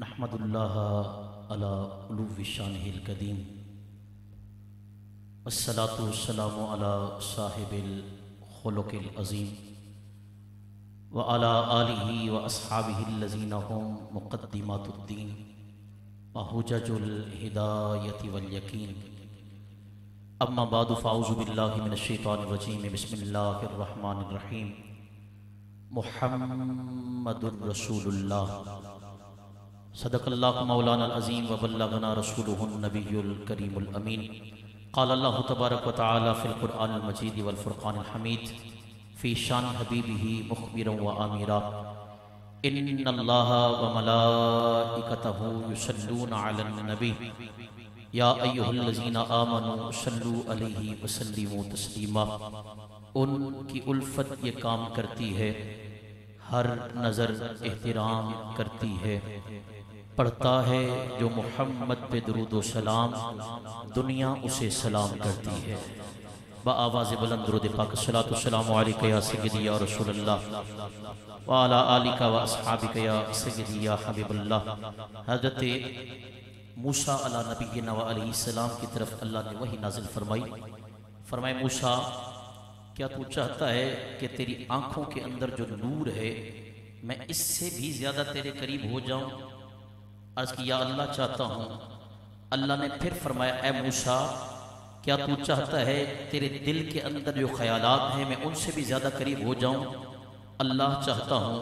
नहमदुल्लाशानकदीम वसलातुसलाम अला साहिबिल व अला आलिहि व अस्हाबिहिल्लज़ीना हुम मुक़द्दिमातुद्दीन व हुजजुल हिदायति वल यकीन अम्मा बादु फ़ाउज़ु बिल्लाहि मिनश शैतानिर रजीम बिस्मिल्लाहिर रहमानिर रहीम मुहम्मदुर रसूलुल्लाह सदक़ल्लाहु मौलाना अज़ीम व बल्लगना रसूलुहुन नबियुल करीमुल अमीन। क़ाल तबारक व तआला फ़िल क़ुरआनिल मजीद वल फ़ुरक़ानिल हमीद। फ़ी शान हबीबिही मुख़बिरन व व मलाइकतहु युसल्लूना अलन नबी। या अय्युहल्लज़ीना अलैहि व तस्लीमा। उनकी उल्फत ये काम करती है, हर नज़र एहतराम करती है। पढ़ता है जो मोहम्मद पे दरूद सलाम, दुनिया उसे सलाम करती है। बआवाज़ बुलंद दरूद पाक सलातुसलाम अलैका या सय्यदी या रसूलल्लाह, व आलिका सय्यदी हज़रत मूसा अला नबी अलैहिस्सलाम की तरफ़ अल्लाह ने वही नाजिल फरमाई। फरमाए, मूसा, क्या तू चाहता है कि तेरी आँखों के अंदर जो नूर है, मैं इससे भी ज़्यादा तेरे करीब हो जाऊँ? अर्ज़ किया अल्लाह चाहता हूँ। अल्लाह ने फिर फरमाया ए मूसा, क्या तू चाहता है तेरे दिल के अंदर जो ख्यालात हैं, मैं उनसे भी ज़्यादा करीब हो जाऊँ? अल्लाह चाहता हूँ।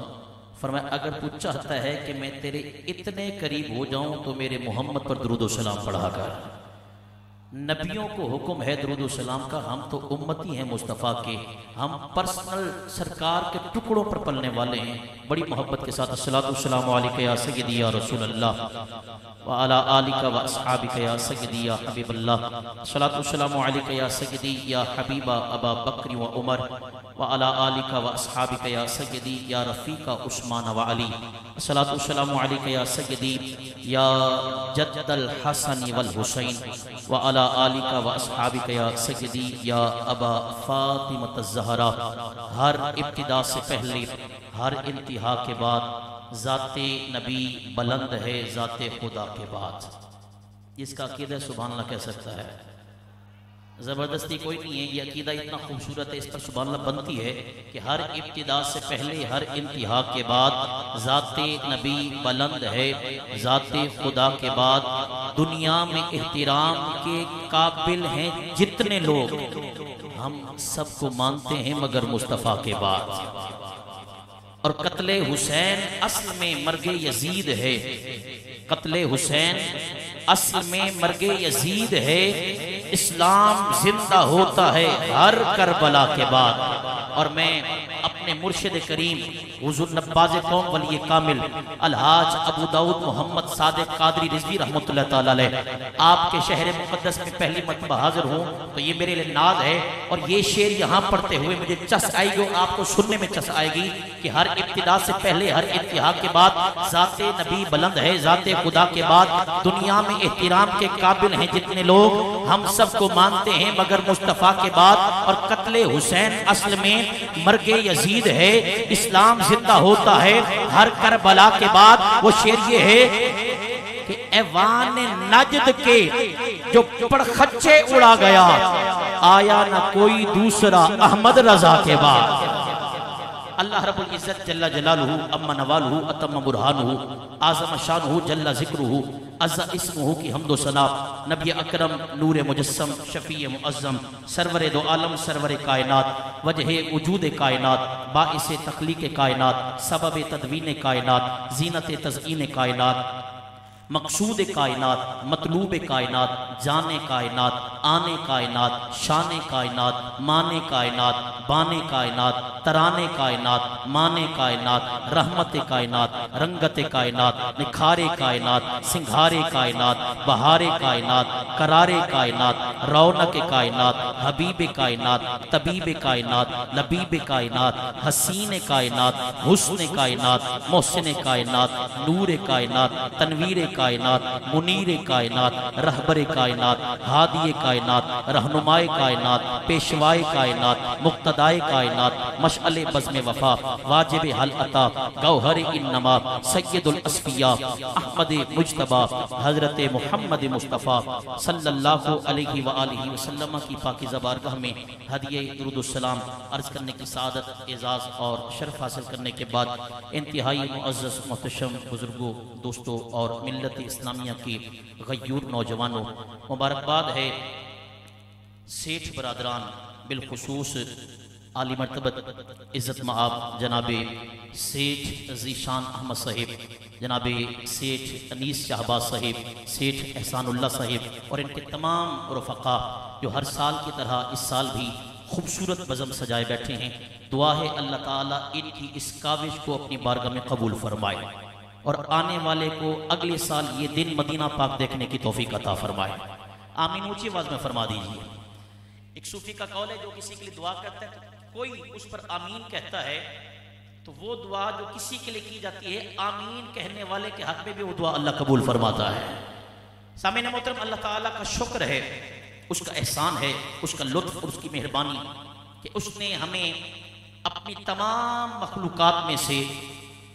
फरमाया, अगर तू चाहता है कि मैं तेरे इतने करीब हो जाऊँ तो मेरे मोहम्मद पर दरुदोसलाम सलाम पढ़ा कर। नबियों को हुक्म है सलाम का, हम तो उम्मती हैं मुस्तफ़ा के। हम पर्सनल सरकार के टुकड़ों पर पलने वाले हैं। बड़ी मोहब्बत के साथ सलातुसलाम या रसूल अल्लाह व आलिका व अस्हाबिका या सय्यदी या हबीबल्लाह। सलातुसलाम या सय्यदी या हबीबा अबा उमर। व अला आलिका व अस्हाबिका या उस्मान वल हुसैन। व अला आलिका व ज़हरा। हर इब्तिदा से पहले, हर इंतहा के बाद, ज़ाते नबी बुलंद है, ज़ाते खुदा के बाद। इसका अकीदा सुबहान अल्लाह कह सकता है। ज़बरदस्ती कोई नहीं है, ये अकीदा इतना खूबसूरत है, इस पर सुबह बनती है कि हर इब्तदा से पहले, हर इंतहा के बाद ज़ाते नबी बुलंद है, ज़ाते खुदा के बाद दुनिया में एहतराम के काबिल हैं जितने लोग। हम सबको मानते हैं मगर मुस्तफ़ा के बाद। और कत्ले हुसैन असल में मर्गे यजीद है। कत्ले हुसैन असल में मर्गे यजीद है। इस्लाम ज़िंदा होता है हर करबला के बाद। और मैं अपने मुर्शिद करीम, हुजूर नब्बाज कौम वली कामिल, अलहाज अबू दाऊद मोहम्मद सादिक कादरी रिजवी अलैह। आपके शहर मुकद्दस में पहली मरतबा हाजिर हूँ तो ये मेरे लिए नाज है, और ये शेर यहाँ पढ़ते हुए मुझे चस आएगी और आपको सुनने में चस आएगी कि हर इब्तिदा से पहले, हर इतिहा के बाद, जाते नबी बुलंद है, जाते खुदा के बाद, दुनिया में एहतराम के काबिल हैं जितने लोग, हम सबको मानते हैं, मगर मुस्तफ़ा के बाद, और कत्ले हुसैन असल में मरगे यजीद है, इस्लाम ज़िंदा होता है, हर करबला के बाद वो शेर ये है कि ऐवान नजद के जो पड़खच्चे उड़ा गया, आया ना कोई दूसरा अहमद रजा के बाद। अल्लाह रब्बुल इज़्ज़त जल्ला जलालहू, अम्मा नवालहू अतम बुरहानहू, आज़म शानहू, जल्ला ज़िक्रुहू, अज़्ज़ा इस्मुहू की हमदो सना, नबी अकरम, नूर मुजस्सम शफ़ी मुअज़्ज़म, सरवर दो आलम, सरवर कायनात, वजह वजूद कायनात, बाइस तख्लीक कायनात, सबब तदवीन कायनात, जीनत तज़ीन कायनात, मकसूद कायनात, मतलूब कायनात, जान कायनात आने कायनात, शान कायनात, माने कायनात, बाने कायनात, तराने कायनात, माने कायनात, रहमत कायनात, रंगत कायनात, निखारे कायनात, सिंघारे कायनात, बहारे कायनात, करारे कायनात, रौनक कायनात, हबीब कायनात, तबीब कायनात, लबीब कायनात, हसीन कायनात, हुस्न कायनात, मोहसिन कायनात, नूर कायनात, तनवीर कायनात, मुनीर कायनात, रहबर कायनात हादी कायनात रहनुमाए कायनात, पेशवाए कायनात, मुक्तदाए कायनात, मशअल बज़म वफा, वाजिब हल अता, गौहर इन नमा सैदुल असफिया, अहमद मुजतबा, हज़रत मोहम्मद मुस्तफ़ा, सल्लल्लाहु अलैहि वसल्लम की पाकिज़ा बारगाह में हदिये दुरूदुस्सलाम अर्ज़ करने की सादत, एजाज़ और शर्फ हासिल करने के बाद इंतहाई मुअज़्ज़ज़, मोहतशम बुज़ुर्गों, दोस्तों और मिलत इस्लामिया की गयूर नौजवानों, मुबारकबाद है सेठ बरदरान बिलखसूस आली मरतबत इज़्ज़त माब जनाब सेठ जीशान अहमद साहिब, जनाब सेठ अनीस शहबाज साहिब, सेठ एहसानुल्ला साहिब और इनके तमाम रफ़ा जो हर साल की तरह इस साल भी खूबसूरत बज़म सजाए बैठे हैं, दुआ है अल्लाह ताला इनकी इस काविश को अपनी बारगाह में कबूल फरमाए और आने वाले को अगले साल ये दिन मदीना पाक देखने की तोफ़ी अता फरमाए। आमीन ऊँची आवाज़ में फरमा दीजिए। एक सूफी का कौल है जो किसी के लिए दुआ करता है तो कोई उस पर आमीन कहता है तो वो दुआ जो किसी के लिए की जाती है, आमीन कहने वाले के हक में भी वो दुआ अल्लाह कबूल फरमाता है। सामिन मोहतरम, अल्लाह ताला का शुक्र है, उसका एहसान है, उसका लुत्फ और उसकी मेहरबानी कि उसने हमें अपनी तमाम मखलूक में से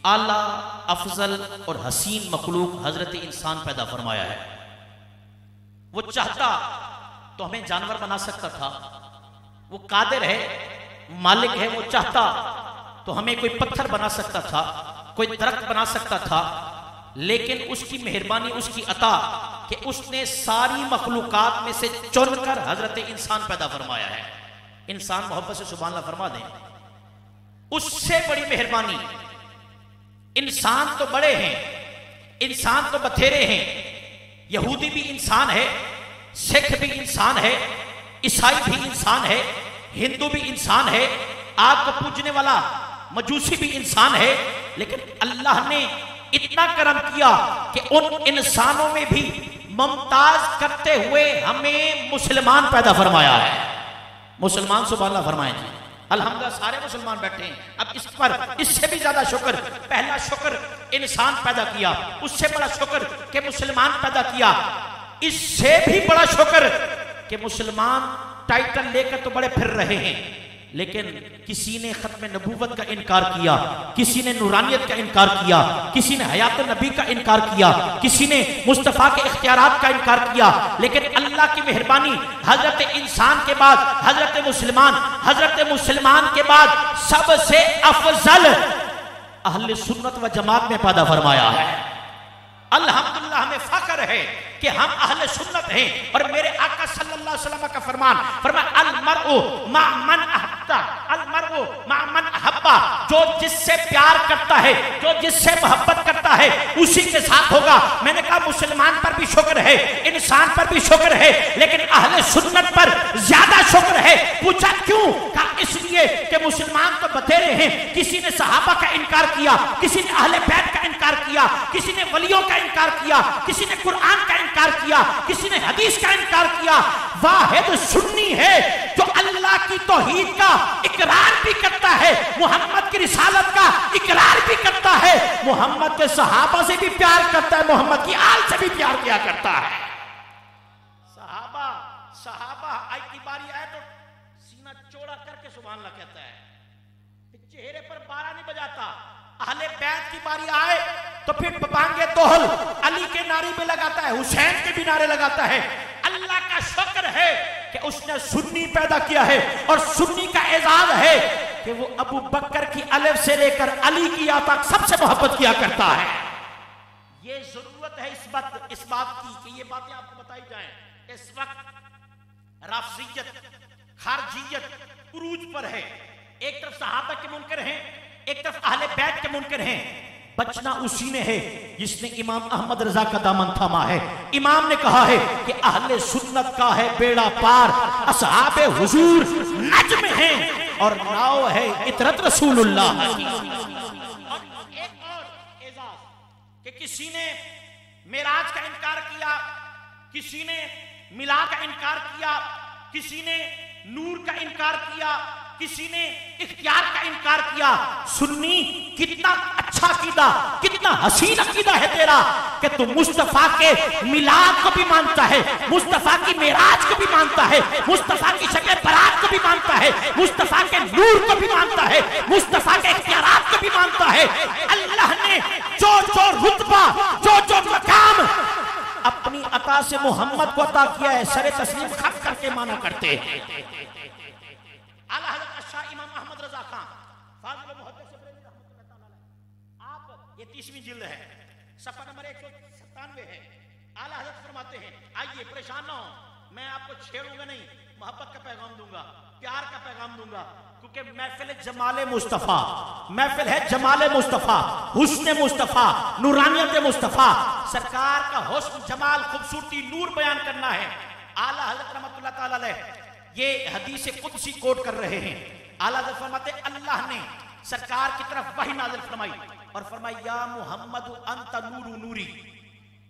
आला, अफजल और हसीन मखलूक हज़रत इंसान पैदा फरमाया है। वो चाहता तो हमें जानवर बना सकता था। वो कादिर है मालिक है, वो चाहता। तो हमें कोई पत्थर बना सकता था, कोई दरख्त बना सकता था। लेकिन उसकी मेहरबानी, उसकी अता कि उसने सारी मखलूकत में से चुनकर हज़रत इंसान पैदा फरमाया है। इंसान मोहब्बत से सुबह फरमा दें। उससे बड़ी मेहरबानी। इंसान तो बड़े हैं, इंसान तो बथेरे हैं। यहूदी भी इंसान है सिख भी इंसान है, ईसाई भी इंसान है, हिंदू भी इंसान है आग पूजने वाला मजूसी भी इंसान है, लेकिन अल्लाह ने इतना कर्म किया कि उन इंसानों में भी मुमताज़ करते हुए हमें मुसलमान पैदा फरमाया है। मुसलमान सुबह फरमाए जी। अल्हम्दुलिल्लाह, सारे मुसलमान बैठे हैं। अब इस पर, इससे भी ज़्यादा शुक्र, पहला शुक्र इंसान पैदा किया, उससे बड़ा शुक्र कि मुसलमान पैदा किया। इससे भी बड़ा शुक्र कि मुसलमान टाइटल लेकर तो बड़े फिर रहे हैं। लेकिन किसी ने खत्म नबूवत का इनकार किया, किसी ने नूरानियत का इनकार किया, किसी ने हयात नबी का इनकार किया, किसी ने मुस्तफ़ा के इख्तियार का इनकार किया, लेकिन अल्लाह की मेहरबानी हज़रत इंसान के बाद, हज़रत मुसलमान हज़रत मुसलमान के बाद सबसे अफजल अहल सुन्नत व जमात में पैदा फरमाया है। अल्हम्दुलिल्लाह हमें फकर है कि हम अहले सुन्नत हैं और मेरे आका सल्लल्लाहु अलैहि वसल्लम का फरमान फरमान अल मरउ मा मन अहब्ता अल मरउ मा मन अहब्बा, जो जिससे प्यार करता है, जो जिससे मोहब्बत करता है, उसी के साथ होगा। मैंने कहा, मुसलमान पर भी शुक्र है, इंसान पर भी शुक्र है, लेकिन अहल सुन्नत पर ज़्यादा शुक्र है। पूछा क्यों? कहा, इसलिए कि मुसलमान तो बतेरे हैं। किसी ने सहाबा का इनकार किया, किसी ने अहले बैत का इनकार किया, किसी ने वलियों का इनकार किया, किसी ने कुरान का इनकार किया, किसी ने हदीस का इनकार किया। वाहिद सुन्नी है जो अल्लाह की तोहीद का इकरार भी करता है, मोहम्मद की रिसालत का इकरार भी करता है, मोहम्मद के सहाबा से भी प्यार करता है, मोहम्मद की आल से भी प्यार किया करता है। सहाबा सहाबा, आई की बारी आए तो सीना चौड़ा करके सुबह कहता है चेहरे पर बारा नहीं बजाता, अहले बैत की बारी आए तो फिर बांगे दोहल, अली के नारे भी लगाता है, हुसैन के भी नारे लगाता है। अल्लाह का शुक्र है कि उसने सुन्नी पैदा किया है और सुन्नी का एजाज है कि वो अबू बकर की अलफ से लेकर अली की तक सबसे मोहब्बत किया करता है। ये ज़रूरत है इस बात इस बात की कि ये बातें आपको बताई जाए। इस वक्त राफजियत खारजियत पर है। एक तरफ़ सहाबा के मुनकर हैं, एक तरफ़ अहले बैत के मुनकर हैं। बचना उसी ने है जिसने इमाम अहमद रजा का दामन थामा है। इमाम ने कहा है कि अहले सुन्नत का है बेड़ा पार, असहाब हुजूर नजम है और नाव है इतरत रसूलुल्लाह। कि किसी ने मेराज का इनकार किया, किसी ने मिला का इनकार किया, किसी ने नूर का इनकार किया किसी ने इख्तियार का इनकार किया, सुन्नी, कितना अच्छा अकीदा, कितना हसीन अकीदा है तेरा कि तू मुस्तफ़ा के मिलाद को भी मानता है, मुस्तफ़ा की मेराज को भी मानता है, मुस्तफ़ा की शक्ल बरात को भी मानता है, मुस्तफ़ा के नूर को भी मानता है, मुस्तफ़ा के इख्तियार को भी मानता है। अल्लाह ने जो जो रुतबा जो जो मकाम अपनी अता से मोहम्मद को अता किया है सरे तस्लीम खत करके माना करते हैं। आला हज़रत शाह इमाम अहमद रजा खान, फाजिल मुहद्दिस आप, ये तीसवीं जिल्द है, सफ़ा नंबर एक सौ सत्तानवे है। आला हज़रत फरमाते हैं, आइए, परेशान ना हो, मैं आपको छेड़ूँगा नहीं, मोहब्बत का पैगाम दूँगा, प्यार का पैगाम दूँगा, क्योंकि महफिल जमाले मुस्तफ़ा, महफिल है जमाले मुस्तफ़ा, हुस्न मुस्तफ़ा, नूरानियत मुस्तफ़ा। सरकार का हुस्न, जमाल, खूबसूरती, नूर बयान करना है। आला हज़रत अलैह ये हदीस कुदसी कोट कर रहे हैं। आला फरमाते, अल्लाह ने सरकार की तरफ़ वही नाजर फरमाई और फरमाई, या मोहम्मद अंत नूरू नूरी।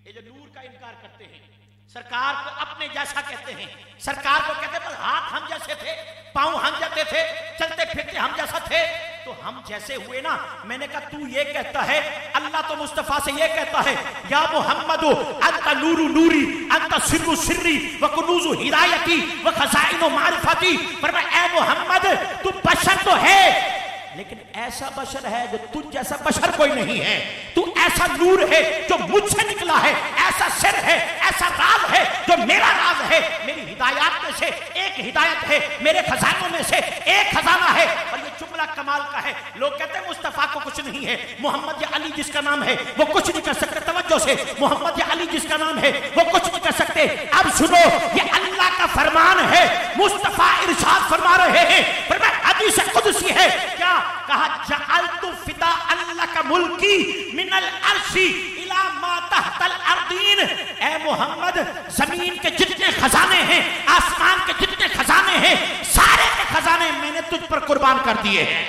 ये जो नूर का इनकार करते हैं सरकार को अपने जैसा कहते हैं। सरकार को कहते बस हाथ हम जैसे थे, पाँव हम जैसे थे, चलते फिरते हम जैसा थे। तो हम जैसे हुए ना, मैंने कहा, तू ये कहता है, अल्लाह तो मुस्तफ़ा से ये कहता है, या मोहम्मद अंत नूरू नूरी, अंत सिर्रु सिर्री, व कुनूजु हिदायती, व खजाइनो मारिफती। पर ए मोहम्मद, तू बशर तो है लेकिन ऐसा बशर है जो तुझ जैसा बशर कोई नहीं है। तू ऐसा नूर है जो मुझसे निकला है, ऐसा सिर है, ऐसा राज है जो मेरा राज है। मेरी हिदायत में से एक हिदायत है, मेरे खजानों में से एक खजाना है। और ये जुमला कमाल का है। लोग कहते हैं, मुस्तफ़ा को कुछ नहीं है। मोहम्मद अली जिसका नाम है, वो कुछ नहीं कर सकते। तवज्जो से, मोहम्मद अली जिसका नाम है, वो कुछ नहीं कर सकते। अब सुनो, ये अल्लाह का फरमान है, मुस्तफ़ा इरशाद फरमा रहे हैं पर मैं हदीस कुदसी है क्या कहा जअल तु फिदा अल्लाह का मुल्की मिनल अर्शी इला मा तहतल अर्दीन ए मोहम्मद, ज़मीन के जितने खजाने हैं, आसमान के जितने खजाने हैं, सारे के खजाने मैंने तुझ पर कुर्बान कर दिए। हैं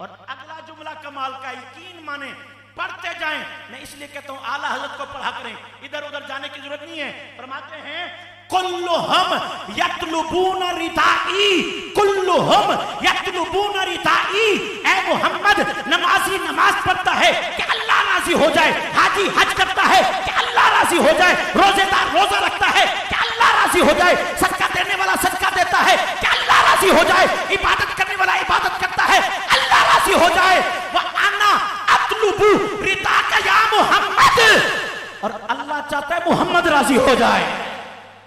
और अगला जुमला कमाल का यकीन माने, पढ़ते जाएँ। मैं इसलिए कहता हूँ, आला हज़रत को पढ़ा करें। इधर उधर जाने की ज़रूरत नहीं है। फरमाते हैं कुल्लु हम यतलुबून रिताई, कुल्लु हम यतलुबून रिताई। ए मोहम्मद, नमाजी नमाज़ पढ़ता है, कि अल्लाह राज़ी हो जाए, हाजी हज करता है, कि अल्लाह राज़ी हो जाए, रोजेदार रोजा रखता है, कि अल्लाह राज़ी हो जाए, सदका देने वाला सदका देता है, कि अल्लाह राज़ी हो जाए, इबादत करने वाला इबादत करता है, अल्लाह राज़ी हो जाए। वह आना अतलुबू रिता का या मोहम्मद। और अल्लाह चाहता है मोहम्मद राज़ी हो जाए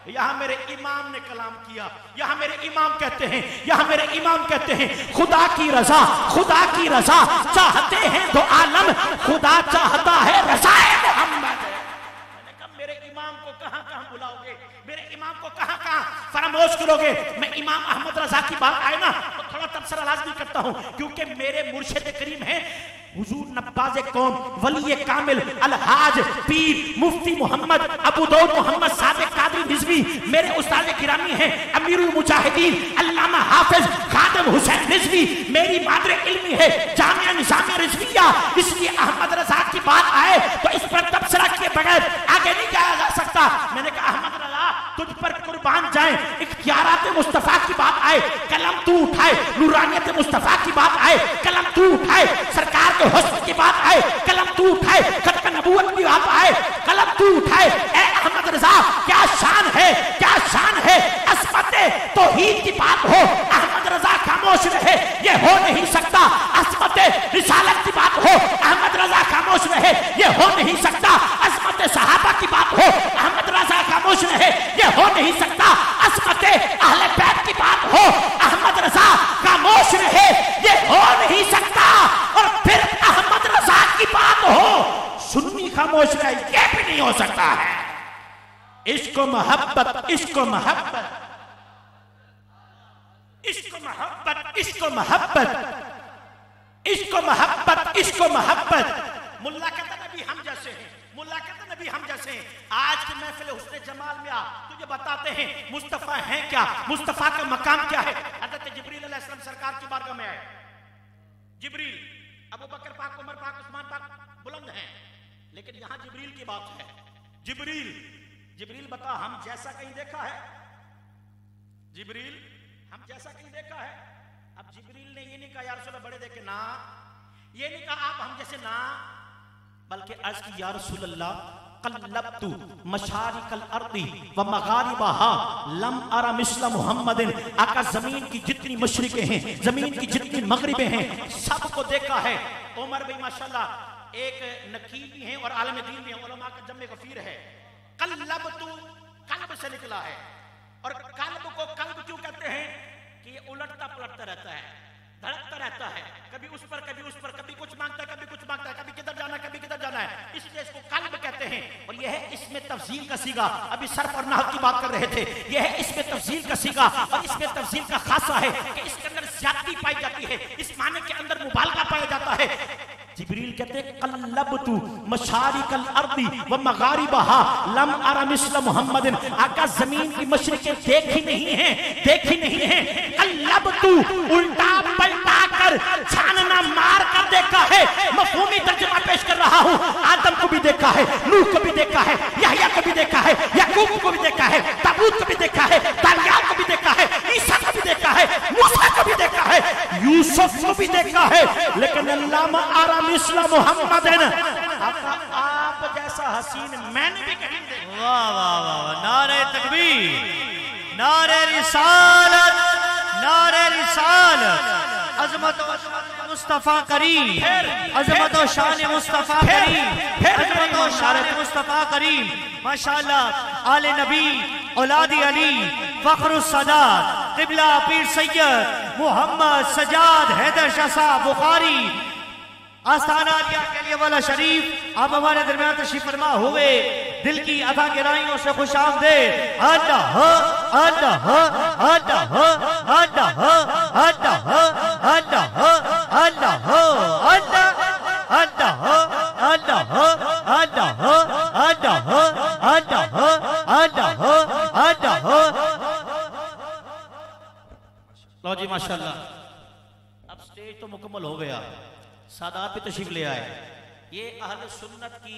यहाँ मेरे इमाम ने कलाम किया यहाँ मेरे इमाम कहते हैं यहाँ मेरे इमाम कहते हैं, खुदा की रजा, खुदा की रजा चाहते हैं तो आलम, खुदा चाहता है कहा, मेरे इमाम को मेरे इमाम को कहाँ कहाँ फरामोश करोगे? मैं इमाम अहमद रजा की बात आए ना तबसरा लाजमी करता हूँ, क्योंकि मेरे मुर्शिद करीम है। कौम, वली कामिल, अलहाज, पीर, मुफ्ती मोहम्मद मोहम्मद कादरी मेरे उस्ताद गिरामी हैं, अमीरुल मुजाहिदीन, अल्लामा हाफिज, खादम हुसैन मेरी मादर इल्मी है, जामिया निजामिया रिजविया। इसलिए अहमद रजा की बात आए तो इस पर तबसरा किए बगैर आगे नहीं जाया जा सकता। मैंने कहा, अहमद रजा तुझ पर कुर्बान जाए। इख्तियारात मुस्तफ़ा की बात आए, कलम तू उठाए, नूरानियत मुस्तफ़ा की बात आए, कलम तू उठाए, सरकार के हस्त की बात आए, कलम तू उठाए, खत्म की बात आए, कलम तू उठाए रजा, क्या शान है, क्या शान है, असमत तौहीद की बात हो, अहमद रजा खामोश रहे, ये हो नहीं सकता, असमत रिसालत की बात हो, अहमद रजा खामोश रहे, ये हो नहीं सकता, असमत सहाबा की बात हो, अहमद रजा खामोश रहे, ये हो नहीं सकता, असमत अहले बैत की बात हो, अहमद रजा खामोश रहे, ये हो नहीं सकता, और फिर अहमद रजा की बात हो, सुन्नी खामोश रहे, ये भी नहीं हो सकता है। इश्क मोहब्बत इश्क मोहब्बत। इश्क मोहब्बत इश्क मोहब्बत। इश्क मोहब्बत इश्क मोहब्बत। मुल्ला कहता नबी हम जैसे हैं मुल्ला कहता नबी हम जैसे हैं। आज की महफिल हुस्न जमाल में आ तुझे बताते हैं, मुस्तफ़ा है क्या? मुस्तफ़ा का मकाम क्या है? हज़रत जिब्रील अलैहिस्सलाम सरकार की बारगाह में आए। जिब्रील, अबू बकर, पाक, उमर, पाक, उस्मान, पाक बुलंद हैं। लेकिन यहाँ जिब्रील की बात है। जिब्रील जिब्रील बता, हम जैसा कहीं देखा है। जिब्रील, हम जैसा कहीं देखा है। अब जिब्रील ने ये नहीं कहा, यार बड़े देखे ना। ये नहीं कहा, आप हम जैसे ना। बल्कि अर्ज़ की या रसूल अल्लाह कल्लबतु ज़मीन की जितनी मशरिकें हैं, ज़मीन की जितनी मगरिबें हैं सबको देखा है। उमर भाई, माशाल्लाह, एक नकीब भी हैं और आलम दीन भी हैं उलमा का जम्मे गफीर है। कल्लबतु, कल्ब से निकला है। और कल्ब को कल्ब क्यों कहते हैं? कि ये उलटता पलटता रहता है, धड़कता रहता है। कभी उस पर, कभी उस पर, कभी कुछ माँगता है, कभी कुछ माँगता है, कभी किधर जाना कभी किधर जाना है। इसलिए इसको कल्ब कहते हैं। और यह है इसमें तफजील का सीगा। अभी सर और नाहत की बात कर रहे थे। यह है इसमें तफजील का सीगा। और इसमें तफजील का खासा है कि इसके अंदर ज्यादती पाई जाती है। इस माने के अंदर मुबालका पाया जाता है। जिब्रील कहते कल्लब तू मशारी कल अर्दी व मगारी बहा लम अरा मिस्ल मोहम्मदिन। आका ज़मीन की मशरिकें देखी नहीं है, देखी नहीं है। कल्लब उल्टा पलटा कर छानना मार कर देखा है। मफहूमी तर्जुमा पेश कर रहा हूँ। आदम को भी देखा है, नूह को भी देखा है, यहया को भी देखा है, याकूब को भी देखा है ताबूत को भी देखा है दानियाल को भी देखा है ईसा को भी देखा है मूसा को भी देखा है यूसुफ को भी देखा है लेकिन अल्लाह आराम इस्लाम मोहम्मद आप जैसा हसीन मैंने भी कहीं देखा। वाह वाह वाह नारे तकबीर नारे रिसालत नारे रिसालत अजमत मुस्तफ़ा करीम अजमत और शान मुस्तफ़ा करीम अजमत और शान मुस्तफ़ा करीम। माशाल्लाह आले नबी औलादी अली फखर किबला पीर सैयद मोहम्मद सजाद हैदर शाह बुखारी। आस्थाना के लिए वाला शरीफ, आप हमारे दरमियान तशरीफ़ फरमा हुए। दिल की अदा गिराइयों से खुश आमदे अल्लाह अल्लाह अल्लाह अल्लाह अल्लाह। सादात पे तशरीफ़ ले आए। ये अहल सुन्नत की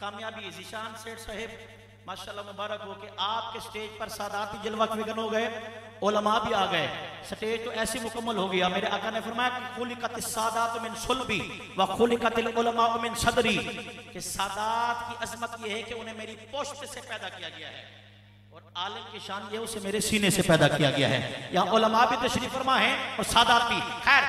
कामयाबी, जीशान सेठ साहेब, माशाल्लाह मुबारक हो कि आपके स्टेज पर सादाती जलवा विघन हो गए, ओलमा भी आ गए। स्टेज तो ऐसे मुकम्मल हो गया। मेरे आका ने फरमाया कि खुलिकत सादात मिन सुलबी व खुलिकत उलमा मिन सदरी। कि सादात की अजमत ये है कि उन्हें मेरी पोस्ट से पैदा किया गया है। और आलम की शान ये उसे मेरे सीने से पैदा किया गया है। यहाँ उलमा भी तशरीफ़ फरमा है और सादात भी। खैर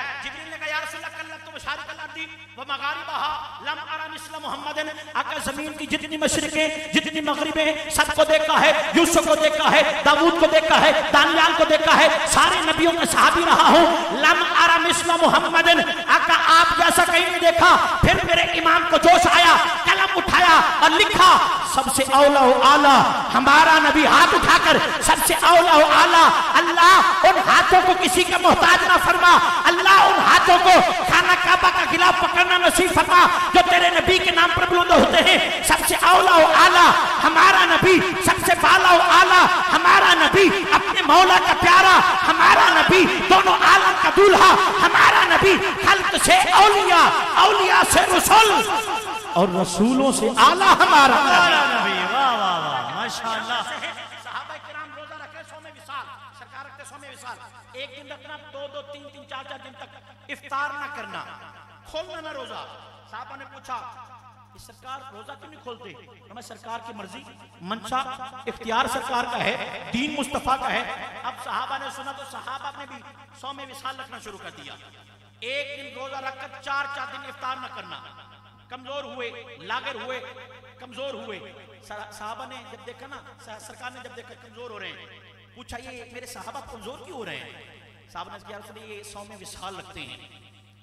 आका ज़मीन की जितनी मशरकें, जितनी मगरबें सबको देखा है, यूसुफ को देखा है, दाऊद को देखा है, दानियाल को देखा है, सारे नबियों में सहाबी रहा हूँ। लम अरा मिस्ल मोहम्मद आका आप जैसा कहीं नहीं देखा, फिर मेरे इमाम को जोश आया कलम उठाया और लिखा सबसे औला आला। हमारा नबी हाथ उठाकर सबसे औला आला। अल्लाह उन हाथों को किसी का मोहताज ना फरमा। अल्लाह उन हाथों को खाना काबा का खिलाफ पकड़ना नसीब फरमा, जो तेरे नबी के नाम पर बुलंद होते हैं। सबसे औला आला, हमारा नबी सबसे बाला हो आला। हमारा नबी अपने मौला का प्यारा। हमारा नबी दोनों आलम का दूल्हा। हमारा नबी खल्क से औलिया औलिया से रसूल। और रसूलों से आला हमारा। एक दिन रखना दो दो तीन तीन चार चार दिन तक। इफ्तार ना करना। खोलना ना रोजा। साहबा ने पूछा सरकार रोजा क्यों नहीं खोलते? हमें सरकार की मर्ज़ी। मंशा इख्तियार सरकार का है दीन मुस्तफ़ा का है। अब सहाबा ने सुना तो सहाबा ने भी सौ में विशाल रखना शुरू कर दिया। एक दिन रोजा रखकर चार चार दिन इफ्तार न करना। कमज़ोर हुए, लागर हुए, कमज़ोर हुए। साहबा ने जब देखा ना सरकार ने जब देखा कमज़ोर हो रहे हैं, पूछा, ये मेरे साहबा कमज़ोर क्यों हो रहे हैं? साहब ने ये सौ में विशाल लगते हैं।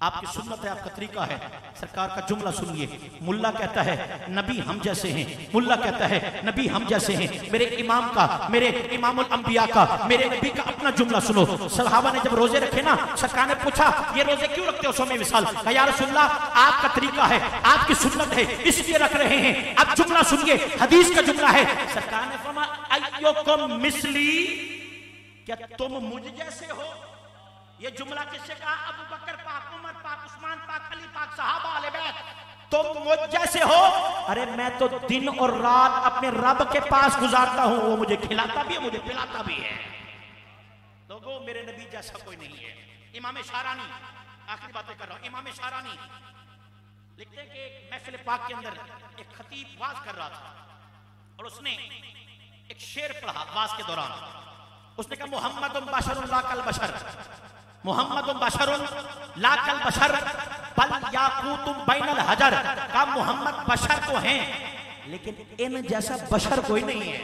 आपकी सुन्नत है, आपका तरीका है। सरकार का जुमला सुनिए। मुल्ला कहता है, नबी हम जैसे हैं। मुल्ला कहता है, नबी हम जैसे हैं। मेरे इमाम का, मेरे इमामुल अंबिया का, मेरे नबी का अपना जुमला सुनो। सहाबा ने जब रोज़े रखे ना, सरकार ने पूछा, ये रोज़े क्यों रखते हो सोमे विशाल या रसुल्ला आपका तरीका है, आपकी सुन्नत है, इसलिए रख रहे हैं। अब जुमला सुनिए, हदीस का जुमला है। सरकार ने फरमा मिसली, क्या तुम मुझ जैसे हो? ये जुमला किससे कहा? अबू बकर, पाक उमर, पाक उस्मान, पाक अली, पाक सहाबा तुम मुझ जैसे हो? अरे मैं तो दिन और रात अपने रब के पास गुजारता हूँ। वो मुझे खिलाता भी है, मुझे पिलाता भी है। लोगों, मेरे नबी जैसा कोई नहीं है। इमाम शारानी आखिरी बातें कर रहा हूँ। इमाम शारानी लिखते हैं कि महफिल पाक के अंदर एक खतीब वाज कर रहा था। और उसने एक शेर पढ़ा वाज के दौरान। उसने कहा मोहम्मद बशर लाकल बशर। मोहम्मद बशर लाकल बशर, बल बैनल हजर, का मोहम्मद बशर तो हैं, लेकिन इन जैसा बशर कोई नहीं है।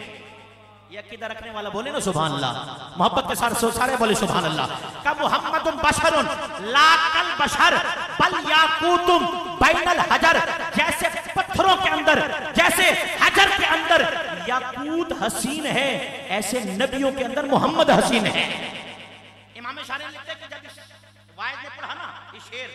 ये रखने वाला बोले ना सुबह अल्लाह मोहब्बत के साथ सारे बोले सुभान अल्लाह का मोहम्मद लाकल बशर, बल याकूतुम बैनल हजर, जैसे पत्थरों के अंदर, जैसे हजर के अंदर, याकूत हसीन है, ऐसे नबियों के अंदर मोहम्मद हसीन है। शेर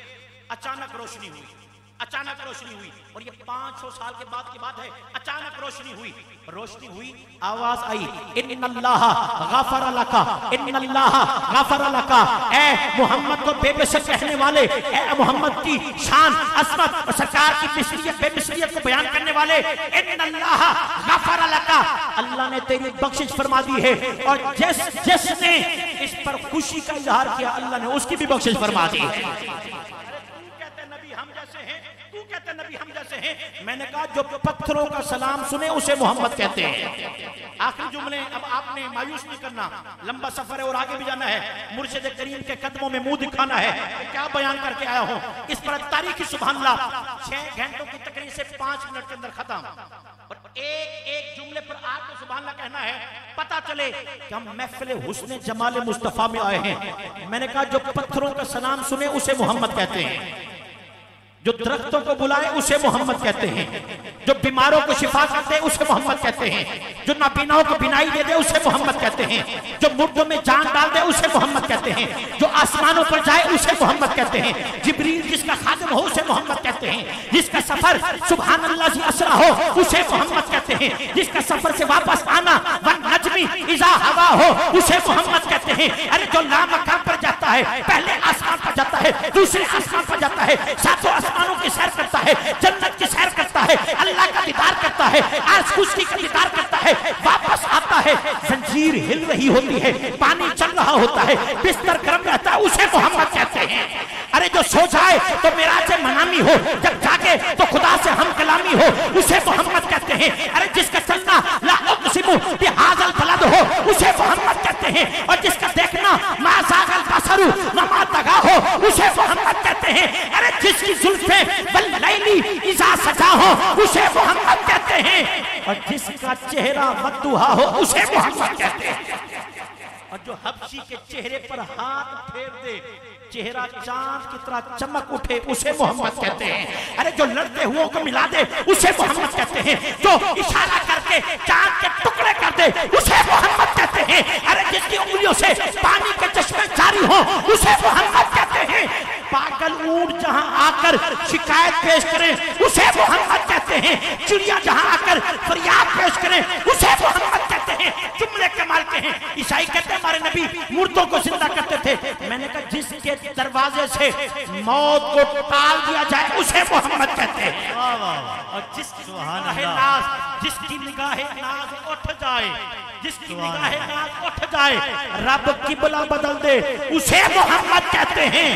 अचानक रोशनी हुई। अचानक रोशनी हुई। और ये पाँच सौ साल के बाद की बात है। अचानक रोशनी हुई। रोशनी हुई, आवाज़ आई, इन्नल्लाह गफर लका, इन्नल्लाह गफर लका। ए मोहम्मद को बेबशक कहने वाले, ए मोहम्मद की शान असमत और सरकार की मिसलियत बेमिसलियत को बयान करने वाले, इन्नल्लाह गफर लका। अल्लाह ने तेरी बख्शिश फरमा दी है। और जिस, जिसने इस पर खुशी का इजहार किया, अल्लाह ने उसकी भी बख्शिश फरमा दी है। कहते नबी हम जैसे हैं। मैंने कहा, जो पत्थरों का सलाम सुने, उसे मोहम्मद कहते हैं। आखिरी जुमले, अब आपने मायूस नहीं करना। लंबा सफ़र है और आगे भी जाना है। मुर्शिद करीम के कदमों में मुँह दिखाना है क्या बयान करके आया हूँ। इस पर तारीखी सुबह छह घंटों की तकरीर से पाँच मिनट के अंदर खत्म। और एक एक जुमले पर आपको सुबह कहना है, पता चले कि हम महफिल हुस्न जमाल मुस्तफ़ा में आए हैं। मैंने कहा, जो पत्थरों का सलाम सुने, उसे मोहम्मद कहते हैं। जो दरख्तों को बुलाए, उसे मोहम्मद कहते हैं। जो बीमारों को शिफा कर दे उसे मोहम्मद कहते हैं। जो नाबीनाओं को बिनाई दे दे, उसे मोहम्मद कहते हैं। जो मुर्दों में जान डाल दे, उसे मोहम्मद कहते हैं। जो आसमानों पर जाए, उसे मोहम्मद कहते हैं। जिब्रील जिसका खादिम हो, उसे मोहम्मद कहते हैं। जिसका सफ़र सुबहान अल्लाह से असरा हो, उसे मोहम्मद कहते हैं। जिसका सफ़र से वापस आना वन नजमी इजा हवा हो, उसे मोहम्मद कहते हैं। अरे, जो लामकाम पर जाता है, पहले आसमान पर जाता है दूसरे आसमान पर जाता है, सातों आसमानों की सैर करता है, जन्नत की सैर करता है, अल्लाह का दीदार करता है, आज खुशी का दीदार करता है, वापस आता है, जंजीर हिल रही होती है, पानी चल रहा होता है, बिस्तर गर्म रहता है, उसे मोहम्मद कहते हैं। अरे जो सो जाए तो मेरा से मनामी हो, जब जागे तो खुदा से हम कलामी हो, उसे मोहम्मद कहते हैं। अरे जिसका चलना हाजल बलद हो, उसे मोहम्मद हैं और जिसका देखना माजागल बसरू ममा तगा हो, उसे मोहम्मद कहते हैं। अरे जिसकी जुल्फे बल्लैली इजा सजा हो, उसे मोहम्मद कहते हैं। और जिसका चेहरा मद्दुहा हो, उसे मोहम्मद कहते हैं। और जो हबशी के चेहरे पर हाथ फेर दे, चेहरा चाँद की तरह चमक उठे, उसे मोहम्मद कहते हैं। अरे जो लड़ते हुओं को मिला दे, उसे मोहम्मद कहते हैं। जो इशारा करके चाँद के टुकड़े कर दे से पानी के चश्मे जारी हो, उसे मोहम्मद कहते हैं। पागल ऊँट जहाँ आकर शिकायत पेश करें, उसे मोहम्मद कहते हैं। चिड़िया जहाँ आकर फरियाद पेश करें, उसे मोहम्मद जुमले कमाल के हैं। ईसाई कहते हमारे नबी मुर्दों को ज़िंदा करते थे। मैंने कहा जिसके दरवाजे से मौत को टाल दिया जाए उसे मोहम्मद कहते हैं। और जिसकी निगाह नाज जिसकी निगाह नाज उठ जाए जिसकी निगाह नाज उठ जाए रब किबला बदल दे उसे मोहम्मद कहते हैं।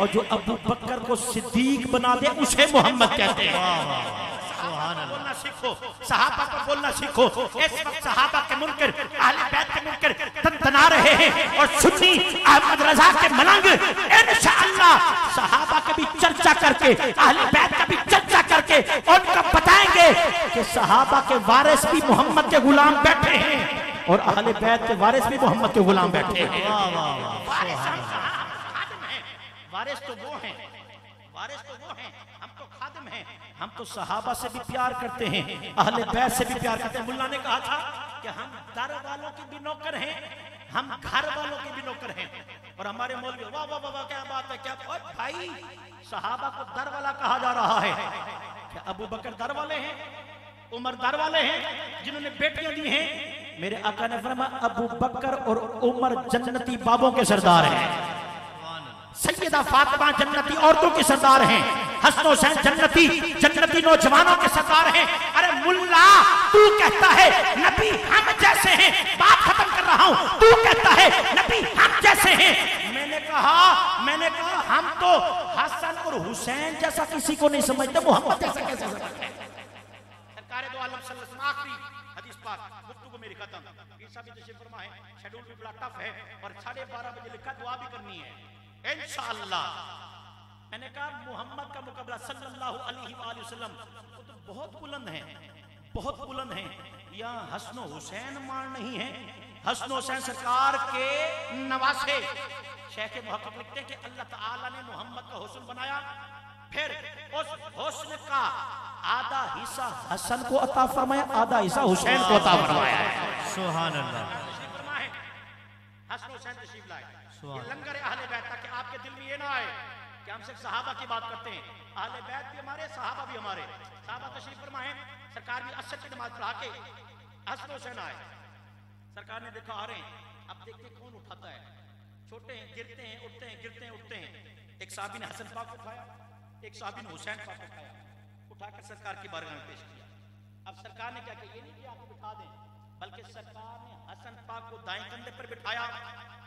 और जो अबू बकर को सिद्दीक बना दे उसे मोहम्मद कहते हैं। सीखो। सहाबा को बोलना सीखो। इस वक्त सहाबा के मुनकर अहले बैत के मुनकर तनतना रहे हैं और सुन्नी अहमद रजा के मलंग इंशाअल्लाह सहाबा के भी चर्चा करके अहले बैत का भी चर्चा करके उनका बताएँगे कि सहाबा के वारिस भी मोहम्मद के गुलाम बैठे हैं और अहले बैत के वारिस भी मोहम्मद के गुलाम बैठे हैं। वारिस तो वो हैं। वारिस तो वो हैं। हम तो खादिम हैं। हम तो सहाबा से भी प्यार करते हैं, अहले बैत से भी प्यार करते हैं। मुल्ला ने कहा था कि हम दर वालों के भी नौकर हैं, हम घर वालों के भी नौकर हैं। और हमारे मौलवी, वाह वाह वाह क्या बात है, क्या और भाई, सहाबा को दर वाला कहा जा रहा है क्या अबू बकर दर वाले हैं, उमर दर वाले हैं, जिन्होंने बेटियाँ दी हैं। मेरे आका ने फरमाया, अबू बकर और उमर जन्नती बाबों के सरदार हैं। सैयदा फातिमा जन्नती औरतों के सरदार हैं। हसन हुसैन जन्नती जन्नती नौजवानों के सरदार हैं। अरे मुल्ला, तू कहता है नबी हम जैसे हैं। बात खत्म कर रहा हूँ। तू कहता है नबी हम जैसे हैं। मैंने कहा मैंने कहा, हम तो हसन और हुसैन जैसा किसी को नहीं समझते मोहम्मद जैसा कैसे समझते हैं? सरकार दो आलम सल्लल्लाहु अलैहि वसल्लम हदीस पाक, गुफ्तगू मेरी खत्म। ईसा भी तशरीफ़ फरमा है शेड्यूल भी बड़ा टफ है और साढ़े बारह बजे लिखा दुआ भी करनी है। इंशाअल्लाह मैंने कहा मोहम्मद का मुकाबला सल्लल्लाहु अलैहि वसल्लम वो तो बहुत बुलंद है बहुत बुलंद है। यहाँ हसन हुसैन मान नहीं है। हसन हुसैन सरकार के नवासे। शेख मुहक्किक लिखते हैं कि अल्लाह ताला ने मोहम्मद का हुस्न बनाया। फिर उस हुस्न का आधा हिस्सा हसन को अता फरमाया आधा हिस्सा हुसैन को अता फरमाया। सुहान अल्लाह। हसन हुसैन तशरीफ़ लाए। लंगर अहले बैत, ताकि आपके दिल में ये ना आए कि हम सिर्फ़ सहाबा की बात करते हैं। अहले बैत भी हमारे, सहाबा भी हमारे। सहाबा तशरीफ़ फरमा है सरकार भी असर की नमाज़ पढ़ा के हसन हुसैन आए सरकार ने देखा, आ रहे हैं, अब देखते कौन उठाता है। छोटे हैं, गिरते हैं, उठते हैं, गिरते हैं, उठते हैं। एक साहबी ने हसन पाक उठाया, एक साहबी ने हुसैन पाक उठाया। उठाकर सरकार की बारगाह में पेश किया। अब सरकार ने क्या किया? ये नहीं कि आपको बिठा दें बल्कि सरकार ने हसन पाक को दाएँ कंधे पर बिठाया,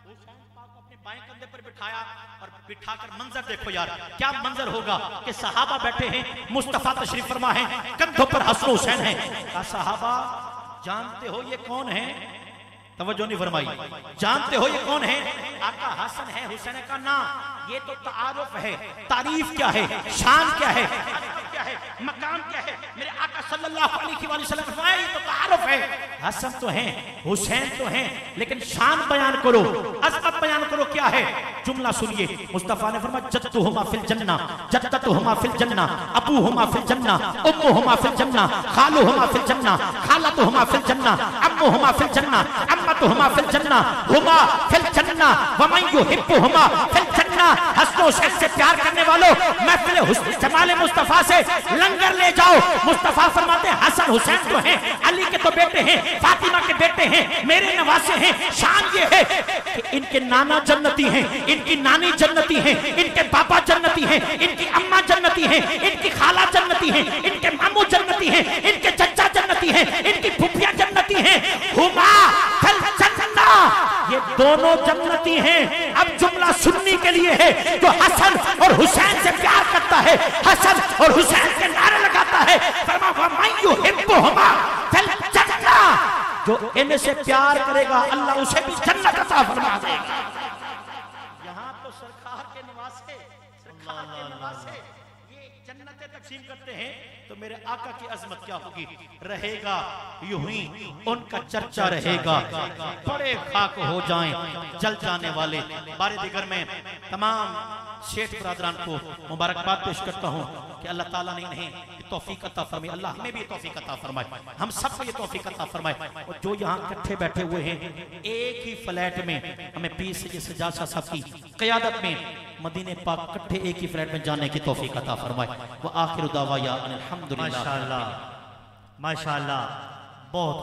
हुसैन पाक को अपने बाएँ कंधे पर बिठाया और बिठाकर मंजर देखो यार, क्या मंजर होगा कि सहाबा बैठे हैं, मुस्तफ़ा तशरीफ़ फरमा है, कंधों पर हसन हुसैन है। सहाबा, जानते हो ये कौन है? तवज्जो नहीं फरमाई। जानते हो ये कौन है? आका हसन है, हुसैन का नाम। ये तो तारुफ है। तारीफ़ क्या है? शान क्या है? क्या है? मकाम क्या है? मेरे आका सल्लल्लाहु अलैहि वसल्लम फरमाया, ये तो तारुफ है। हसन तो है हुसैन तो है लेकिन शान बयान करो अजमत बयान करो क्या है जुमला सुनिए मुस्तफ़ा ने फरमाया जद्दुहुमा फिल जन्ना जद्दतुहुमा फिल जन्ना अबूहुमा फिल जन्ना उम्मुहुमा फिल जन्ना खालुहुमा फिल जन्ना खालतुहुमा फिल जन्ना अम्मुहुमा फिल जन्ना अम्मतुहुमा फिल जन्ना हुमा फिल जन्ना वमन युहिब्बुहुमा फिल जन्ना हसन हुसैन से प्यार करने वालों, महफिल जमाल मुस्तफ़ा से। लंगर ले जाओ। मुस्तफ़ा फरमाते हैं, हसन हुसैन तो हैं, अली के तो बेटे हैं, फातिमा के बेटे हैं, मेरे नवासे हैं, शान ये है कि इनके नाना जन्नती हैं, इनकी नानी जन्नती हैं, इनके पापा जन्नती हैं, इनकी अम्मा जन्नती हैं, इनकी खाला जन्नती हैं, इनके मामू जन्नती हैं, इनके चचा जन्नती हैं, इनकी फुफिया जन्नती हैं। हुमा ये दोनों जन्नती हैं। अब जुमला सुनने के लिए है जो हसन और हुसैन से प्यार करता है, हसन और हुसैन के नारे लगाता है जो इनसे प्यार करेगा, अल्लाह उसे भी जन्नत अता फरमा देगा। तो मेरे आका की अजमत क्या होगी? रहेगा, यूँ ही उनका चर्चा रहेगा। बड़े खाक हो जाएँ, जल जाने वाले। बारे दिगर में तमाम शेख बरदरान को मुबारकबाद पेश करता हूँ कि अल्लाह ताला ने इन्हें तौफीक अता फरमाई। अल्लाह हमें भी तौफीक अता फरमाए। हम सबको ये तौफीक अता फरमाए। और जो यहाँ इकट्ठे बैठे हुए हैं, एक ही फ्लैट में हमें पी से सजाद शाह साहब की कयादत में मदीने पाक इकट्ठे एक ही फ्लैट में जाने की तौफीक अता फरमाए। वो आखिर दावा या अल्हम्दुलिल्लाह माशाल्लाह। माशाल्लाह। बहुत